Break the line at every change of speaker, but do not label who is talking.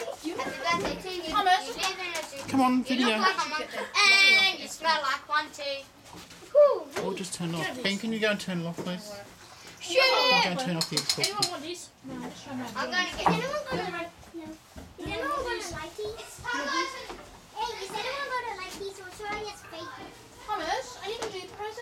Happy you.
Thomas.
Come on, video.
look like. And you smell like one too.
Or oh, just turn it off. Ben, can you go and turn it off, please?
Sure.
I'm going to turn off the
Xbox.
Anyone
want this? No.
I'm gonna get. Anyone gonna? No. Anyone gonna like these?